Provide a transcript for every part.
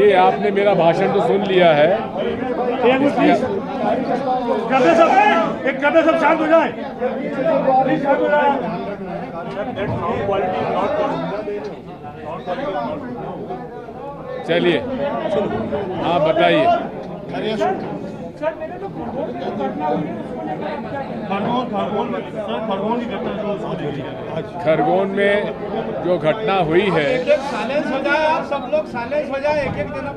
ये आपने मेरा भाषण तो सुन लिया है। एक सब एक कपड़े सब शांत हो जाए। प्लीज़ शांत हो जाए चलिए हाँ? बताइए खरगोन खरगोन में सर खरगोन की घटना जो उसको देखिए खरगोन में जो घटना हुई है लोग साइलेंस हो जाए एक एक देना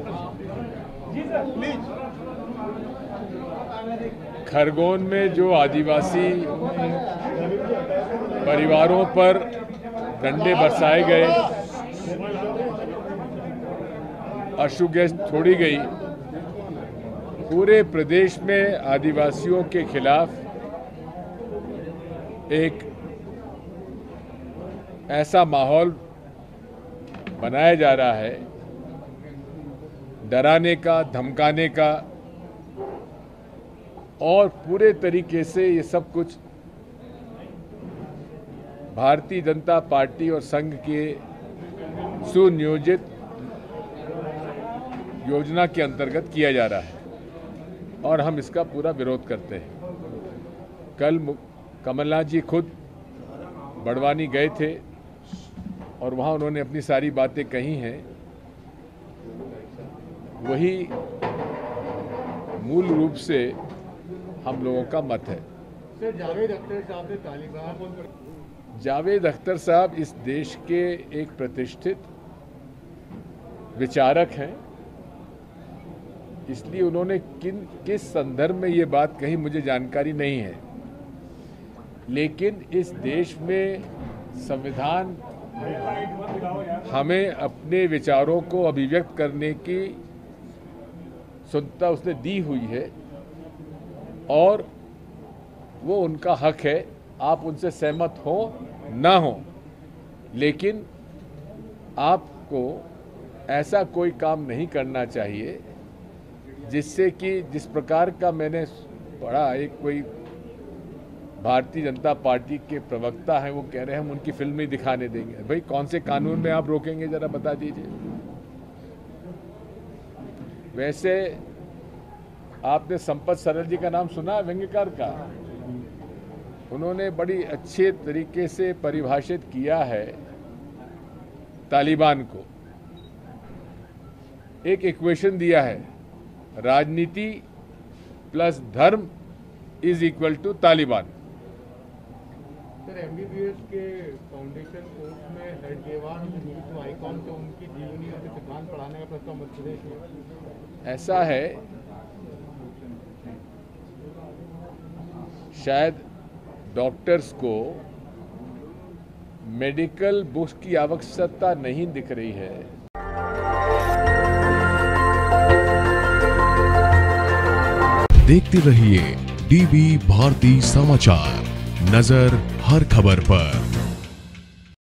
प्लीज़ खरगोन में जो आदिवासी परिवारों पर डंडे बरसाए गए अशु गैस छोड़ी गई, पूरे प्रदेश में आदिवासियों के खिलाफ एक ऐसा माहौल बनाया जा रहा है, डराने का, धमकाने का, और पूरे तरीके से ये सब कुछ भारतीय जनता पार्टी और संघ के सुनियोजित योजना के अंतर्गत किया जा रहा है, और हम इसका पूरा विरोध करते हैं। कल कमलनाथ जी खुद बड़वानी गए थे और वहाँ उन्होंने अपनी सारी बातें कही हैं। वही मूल रूप से हम लोगों का मत है। सर जावेद अख्तर साहब ने तालिबान जावेद अख्तर साहब इस देश के एक प्रतिष्ठित विचारक हैं। इसलिए उन्होंने किन किस संदर्भ में ये बात कही मुझे जानकारी नहीं है। लेकिन इस देश में संविधान हमें अपने विचारों को अभिव्यक्त करने की स्वतंत्रता उसने दी हुई है और वो उनका हक है। आप उनसे सहमत हो ना हो, लेकिन आपको ऐसा कोई काम नहीं करना चाहिए, जिससे कि जिस प्रकार का मैंने पढ़ा, एक कोई भारतीय जनता पार्टी के प्रवक्ता हैं, वो कह रहे हैं, हम उनकी फ़िल्म ही दिखाने देंगे। भाई, कौन से कानून में आप रोकेंगे, जरा बता दीजिए। वैसे, आपने संपत सरल जी का नाम सुना है व्यंग्यकार का? उन्होंने बड़ी अच्छे तरीके से परिभाषित किया है तालिबान को। एक इक्वेशन दिया है, राजनीति प्लस धर्म is equal to Taliban. Sir MBBS के फाउंडेशन कोर्स में हेडगेवार जो आइकॉन थे उनकी जीवनी और सिद्धांत पढ़ाने का प्रस्ताव मध्य प्रदेश में। ऐसा है शायद डॉक्टर्स को मेडिकल बुक्स की आवश्यकता नहीं दिख रही है। देखते रहिए डीवी भारती समाचार। नज़र हर खबर पर।